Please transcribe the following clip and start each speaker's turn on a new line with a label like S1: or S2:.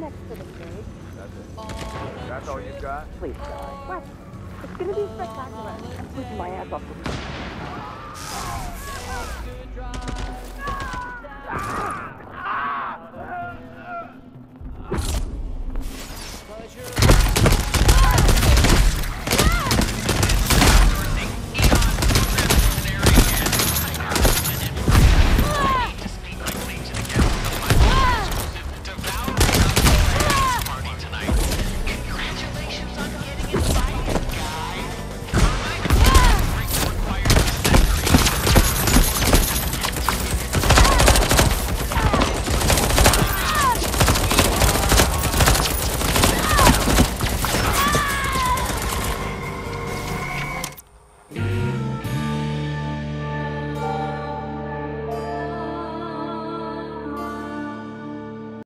S1: next to the stage.
S2: That's it. That's all you've got?
S1: Please, God. What? It's gonna be spectacular. I'm pushing my ass off the...